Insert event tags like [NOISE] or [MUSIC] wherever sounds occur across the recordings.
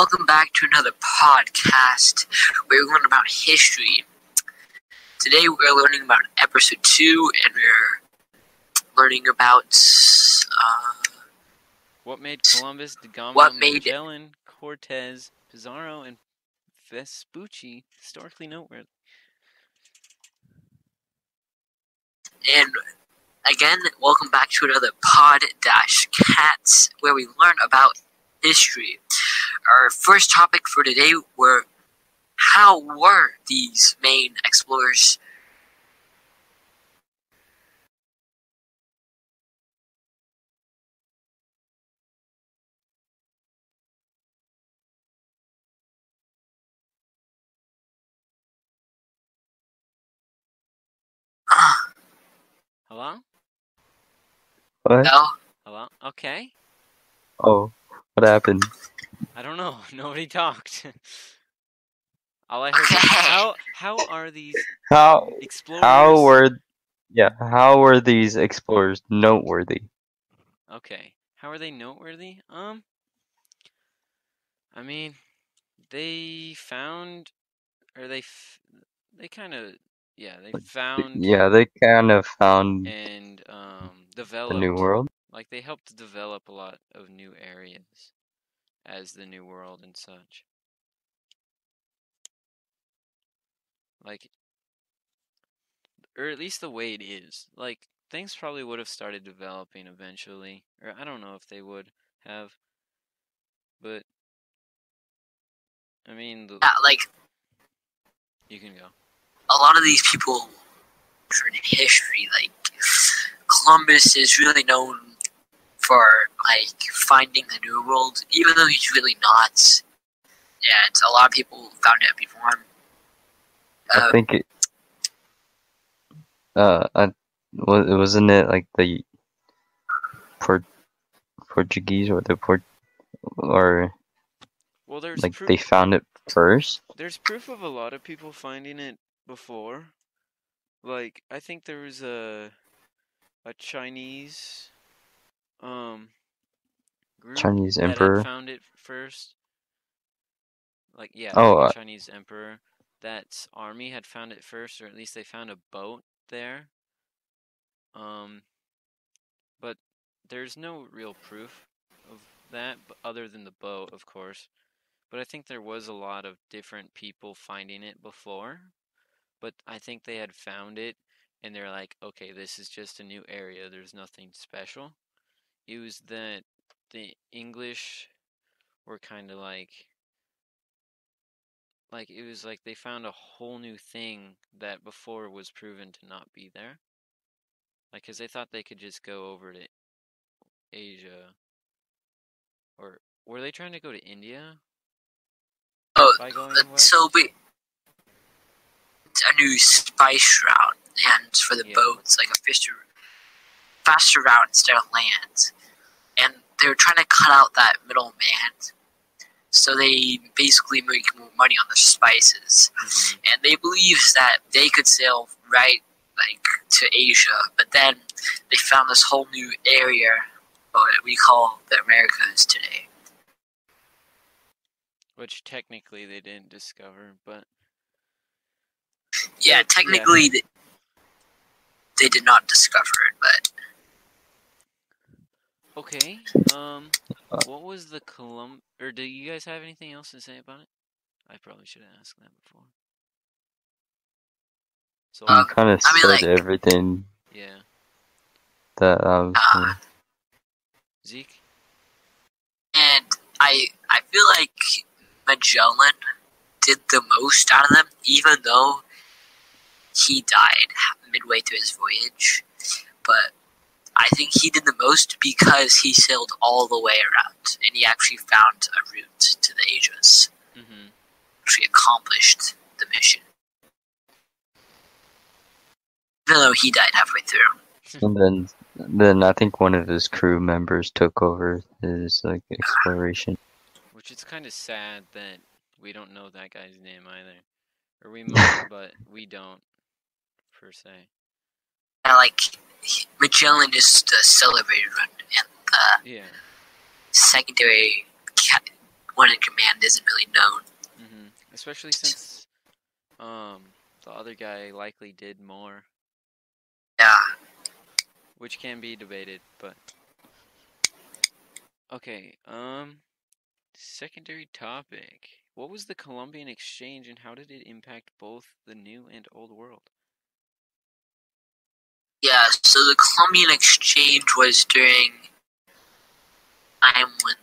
Welcome back to another podcast where we learn about history. Today we're learning about episode 2 and we're learning about uh, What made Columbus, Da Gama, What made it? Cortez, Pizarro, and Vespucci historically noteworthy? and again welcome back to another pod dash cats where we learn about history. Our first topic for today were how were these main explorers Hello? What? no Hello? Okay. Oh, what happened? I don't know. [LAUGHS] Nobody talked. [LAUGHS] All I heard was, [LAUGHS] how, how are these How explorers... how were yeah how were these explorers noteworthy? Okay. How are they noteworthy? Um, I mean, they found, or they, f- they kind of, yeah, they found Yeah, they kind of found and um the new world. Like they helped develop a lot of new areas as the new world and such. Like, or at least the way it is. Like things probably would have started developing eventually, or I don't know if they would have, but I mean, the, yeah, like you can go. a lot of these people in history, like Columbus is really known for like finding the New World, even though he's really not. And a lot of people found it before him. I Uh, think it. Uh, I, wasn't it like the Port Portuguese or the Port or Well, there's like proof. they found it first? There's proof of a lot of people finding it before. Like I think there was a a Chinese um group Chinese emperor. found it first. Like yeah, Oh, uh, Chinese emperor. That army had found it first, or at least they found a boat there. Um, but there's no real proof of that, other than the boat, of course. But I think there was a lot of different people finding it before. But I think they had found it and they're like, okay, this is just a new area. There's nothing special. It was that the English were kind of like, like, it was like they found a whole new thing that before was proven to not be there. like because they thought they could just go over to Asia. Or were they trying to go to India? oh, by going uh, so we it's a new spice route, and for the Yeah. boats, like a faster, faster route instead of land. And they were trying to cut out that middleman, so they basically make more money on the spices. Mhm. and they believed that they could sail right like to Asia, but then they found this whole new area what we call the Americas today. Which technically they didn't discover, but Yeah, Yeah. technically they, they did not discover it, but okay. Um, Uh, what was the Colum? Or do you guys have anything else to say about it? I probably should have asked that before. So Um, You kind of I mean, said like- everything yeah, that I was. Uh, Zeke. and I I feel like Magellan did the most out of them, even though he died midway through his voyage. But I think he did the most because he sailed all the way around, and he actually found a route to the Asias. Mm-hmm. Actually accomplished the mission, even though he died halfway through. [LAUGHS] And then, then I think one of his crew members took over his like [LAUGHS] exploration. Which is kind of sad that we don't know that guy's name either, or we might, [LAUGHS] but we don't per se. And like Magellan is the celebrated one, and the Yeah. secondary one in command isn't really known. hmm Especially since um the other guy likely did more, Yeah. which can be debated, but okay. Um, secondary topic. What was the Columbian Exchange and how did it impact both the New and Old World? Yeah, so the Columbian Exchange was during time when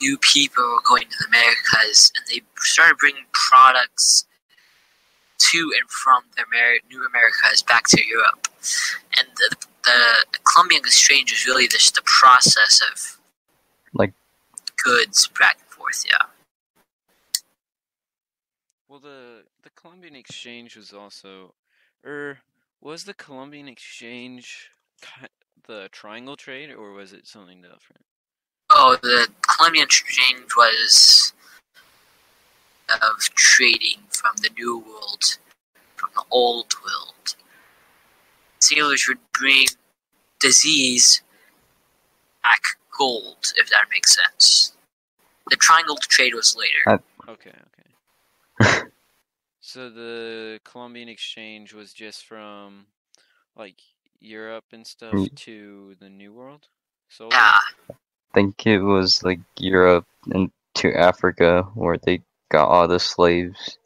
new people were going to the Americas, and they started bringing products to and from the Amer- new Americas back to Europe. And the, the Columbian Exchange is really just the process of Like- goods back and forth. Yeah. Well, the the Columbian Exchange was also, er, was the Columbian Exchange the Triangle Trade or was it something different? Oh, the Columbian Exchange was of trading from the New World, from the Old World. Sailors would bring disease back gold, if that makes sense. The Triangle Trade was later. Uh, Okay, okay. [LAUGHS] so the Columbian Exchange was just from like Europe and stuff Mm. to the New World. So yeah, think it was like Europe and to Africa where they got all the slaves,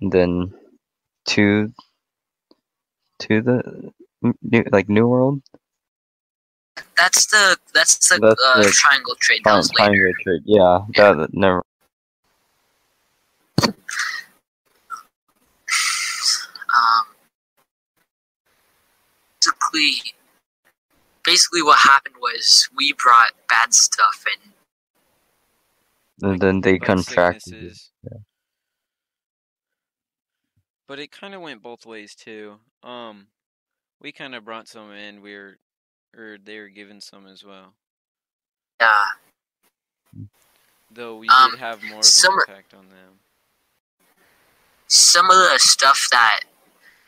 and then to to the n- new like New World. that's the that's the, That's uh, the Triangle Trade. That Tri- was later. triangle trade. Yeah, that that never. um, basically, basically what happened was we brought bad stuff and And like, then they contracted. it. sicknesses. But it kind of went both ways too. Um, we kind of brought some in. We were, or they were given some as well. yeah, Though we Um, did have more of some- an impact on them. some of the stuff that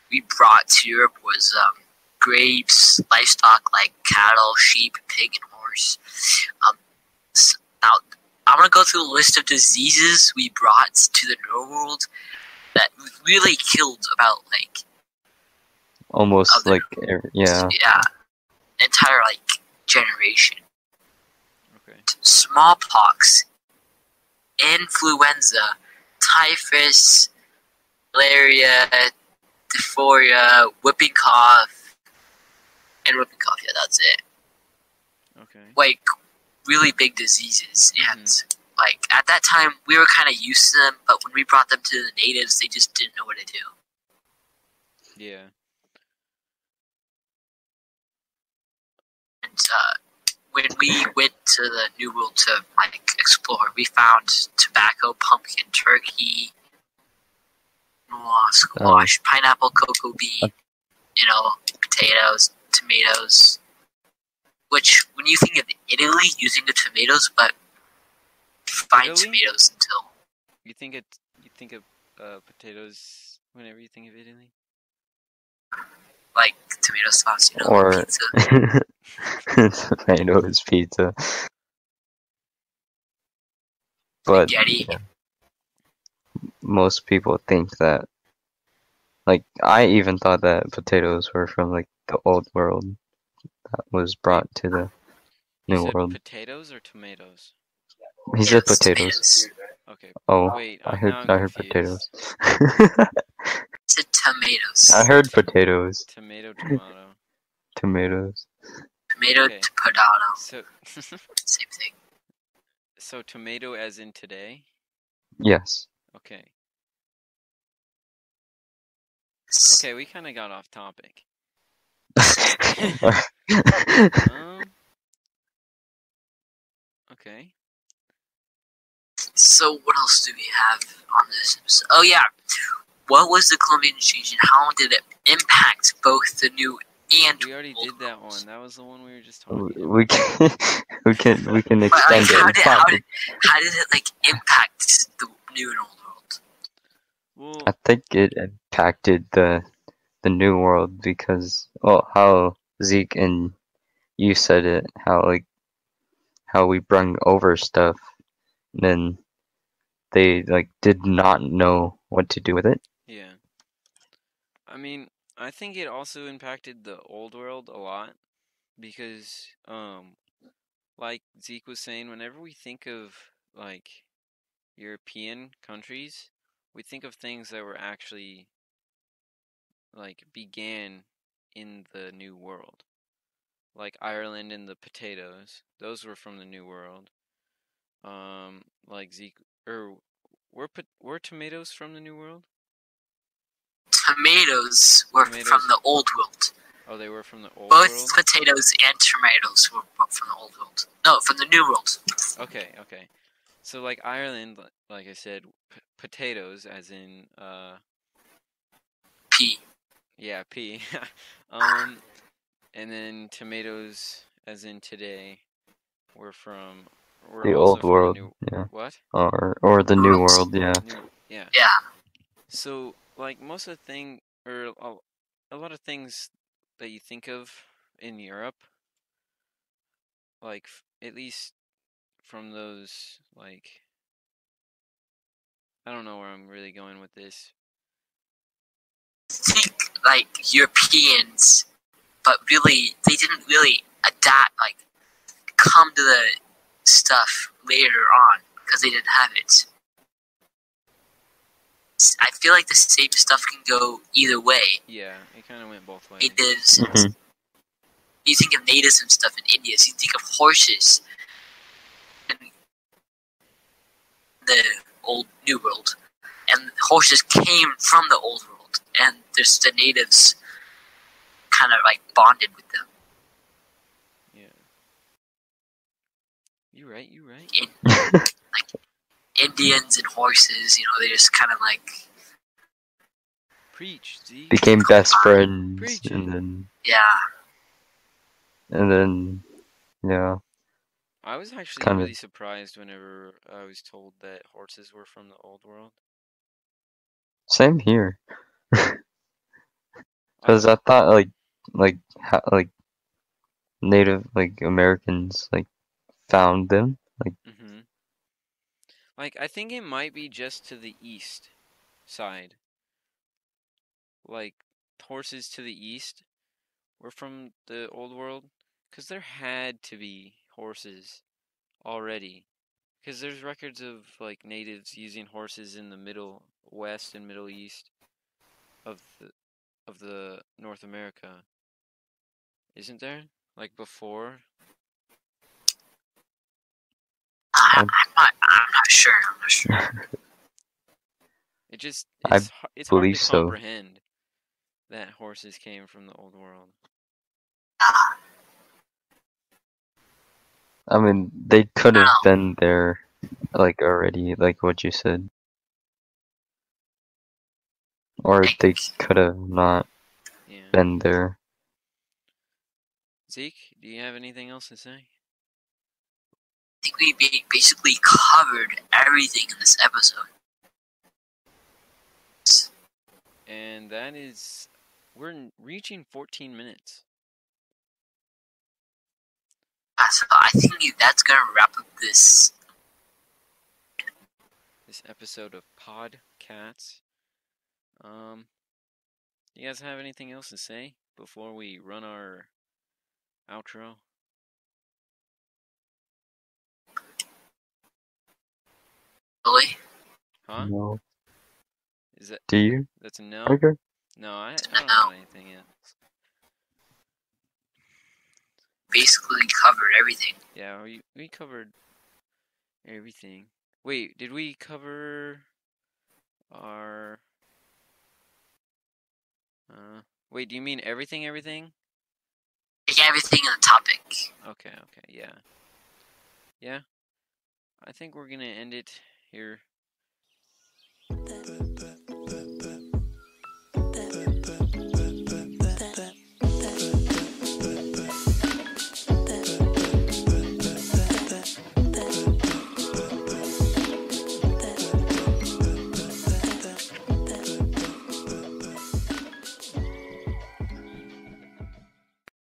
we brought to Europe was um, grapes, livestock like cattle, sheep, pig, and horse. Um, s- now, I'm gonna go through a list of diseases we brought to the New World that really killed about like Almost Other- like every, yeah. yeah, entire like generation. Okay. smallpox, influenza, typhus, malaria, diphtheria, whooping cough, and whooping cough. Yeah, that's it. Okay. Like really big diseases, and like at that time we were kind of used to them, but when we brought them to the natives, they just didn't know what to do. Yeah. And uh, when we went to the New World to like explore, we found tobacco, pumpkin, turkey, uh, squash, pineapple, cocoa bean, you know, potatoes, tomatoes. Which, when you think of Italy using the tomatoes, but find Italy? tomatoes until You think it? You think of uh, potatoes whenever you think of Italy? like tomato sauce, you know, Or pizza. [LAUGHS] [LAUGHS] tomatoes pizza. But yeah. most people think that like I even thought that potatoes were from like the old world that was brought to the You new said world. potatoes or tomatoes? He said Yes, potatoes. Okay. Oh, Wait, I I- heard now I'm heard confused. potatoes. It's tomatoes. I heard potatoes. Tomato, tomato. Tomatoes. Tomato Okay. to potato, So, [LAUGHS] same thing. so tomato as in today. Yes. Okay. S- Okay, we kind of got off topic. I Um. Okay. So what else do we have on this? Oh yeah, what was the Columbian Exchange and how did it impact both the new and We already old did that one. That was the one we were just talking about. we can [LAUGHS] we can we can But like, extend how it. did how did how did it like impact the new and old world? Well, I think it impacted the the new world because well how Zeke and you said it how like how we brung over stuff, and then they like did not know what to do with it. Yeah. I mean, I think it also impacted the old world a lot because um like Zeke was saying, whenever we think of like European countries, we think of things that were actually like began in the new world. Like Ireland and the potatoes. Those were from the new world. Um like Zeke or were were tomatoes from the new world? Tomatoes were Tomatoes. from the old world. Oh, they were from the old Both world. potatoes and tomatoes were from the old world. No, from the new world. Okay, okay. So like Ireland, like I said, p- potatoes, as in uh, P. yeah, P. [LAUGHS] um, and then tomatoes, as in today, were from were The old from world, new- yeah, what? or or the new world, yeah. New, yeah. Yeah. So like most of the thing, or a, a lot of things that you think of in Europe, like at least from those like I don't know where I'm really going with this. Think like Europeans, but really they didn't really adapt, like come to the stuff later on because they didn't have it. I feel like the same stuff can go either way. Yeah, it kind of went both ways. Natives, Mhm. you think of natives and stuff in India, so you think of horses in the old New World, and horses came from the old world, and there's the natives kind of like bonded with them. Yeah. You right, you right. In, Indians and horses, you know, they just kind of like Preach, Z. Became best friends, Preach and then yeah. and then yeah. I was actually kinda- really surprised whenever I was told that horses were from the old world. Same here. [LAUGHS] Because I thought like like ha- like Native like Americans like found them. Like hmm Like, I think it might be just to the east side. Like, horses to the east were from the old world. Because there had to be horses already. Because there's records of, like, natives using horses in the middle west and middle east of the, of the North America. Isn't there? Like, before? I, I'm- I'm not. I'm not sure. I'm not sure. [LAUGHS] It just I it's har- it's hard to believe so. comprehend that horses came from the old world. I mean, they could have been there like already, like what you said. Or they could have not Yeah. been there. Zeke, do you have anything else to say? I think we basically covered everything in this episode. And that is we're reaching 14 minutes. Ah, so I think that's gonna wrap up this. This episode of Podcats. Um you guys have anything else to say before we run our outro? Really, Huh? No. Is that Do you? that's a no? Okay. No, I, I don't know anything else. basically covered everything. Yeah, we we covered everything. Wait, did we cover our uh wait, do you mean everything everything? Like everything on the topic. Okay, okay, yeah. Yeah. I think we're going to end it here. that, that,